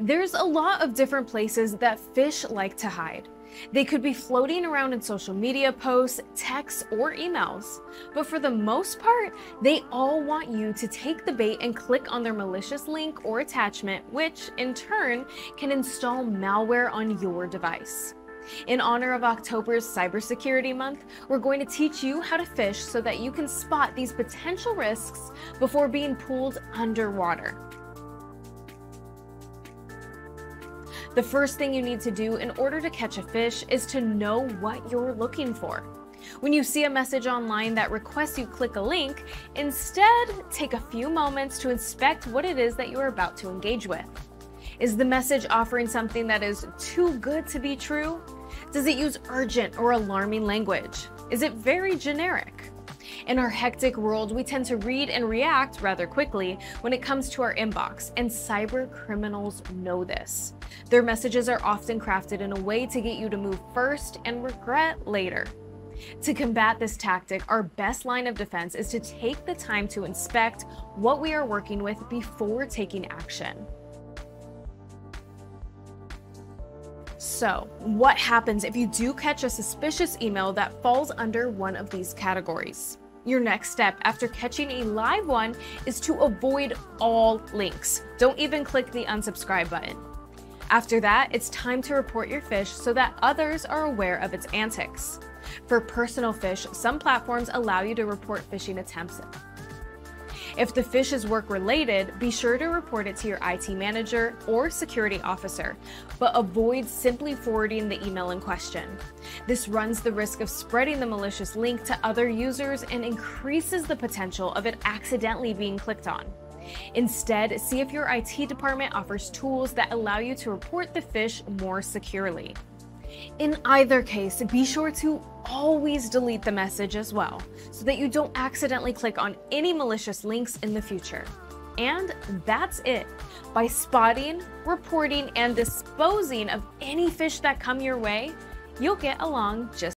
There's a lot of different places that fish like to hide. They could be floating around in social media posts, texts, or emails. But for the most part, they all want you to take the bait and click on their malicious link or attachment, which in turn can install malware on your device. In honor of October's Cybersecurity Month, we're going to teach you how to fish so that you can spot these potential risks before being pulled underwater. The first thing you need to do in order to catch a fish is to know what you're looking for. When you see a message online that requests you click a link, instead take a few moments to inspect what it is that you are about to engage with. Is the message offering something that is too good to be true? Does it use urgent or alarming language? Is it very generic? In our hectic world, we tend to read and react rather quickly when it comes to our inbox, and cyber criminals know this. Their messages are often crafted in a way to get you to move first and regret later. To combat this tactic, our best line of defense is to take the time to inspect what we are working with before taking action. So, what happens if you do catch a suspicious email that falls under one of these categories? Your next step after catching a live one is to avoid all links. Don't even click the unsubscribe button. After that, it's time to report your fish so that others are aware of its antics. For personal fish, some platforms allow you to report phishing attempts. If the fish is work related, be sure to report it to your IT manager or security officer, but avoid simply forwarding the email in question. This runs the risk of spreading the malicious link to other users and increases the potential of it accidentally being clicked on. Instead, see if your IT department offers tools that allow you to report the fish more securely. In either case, be sure to always delete the message as well, so that you don't accidentally click on any malicious links in the future. And that's it. By spotting, reporting, and disposing of any fish that come your way, you'll get along just